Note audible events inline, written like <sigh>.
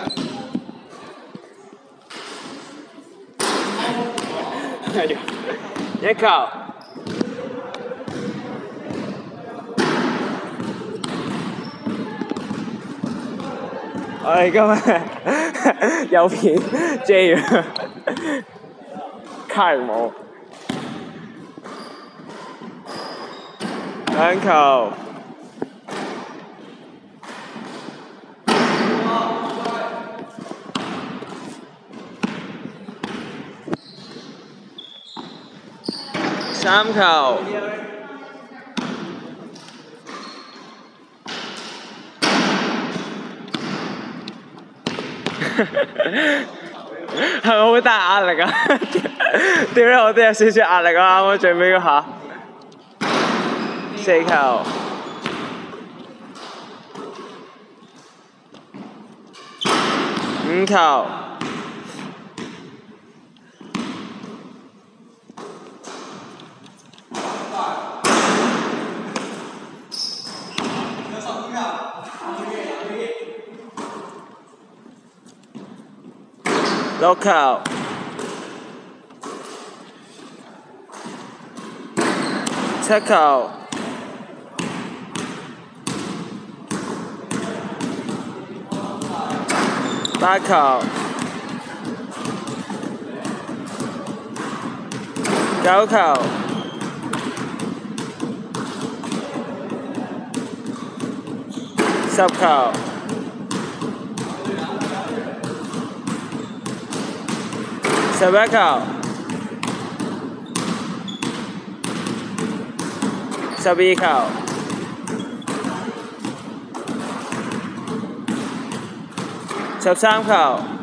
<laughs> 一球。我哋今日有片 J 啊，卡完冇兩球。三球。係 <laughs> 咪好大壓力啊？點解我都有少少壓力啊！啱啱最尾嗰下，四球，五球，Look out. Take out. Back out. Go out. Sub out. Sevakal Savikal Sapsamkal